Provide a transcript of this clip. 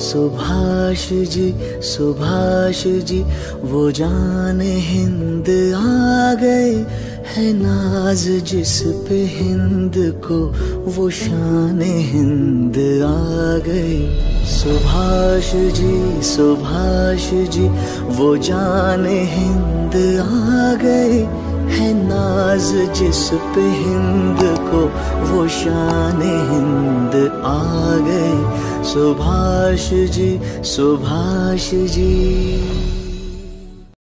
सुभाष जी सुभाष जी, वो जान हिंद आ गए है नाज जिस पे हिंद को, वो शान हिंद आ गए। सुभाष जी सुभाष जी, वो जान हिंद आ गए है नाज जिस पे हिंद को, वो शान हिंद आ गए। सुभाष जी सुभाष जी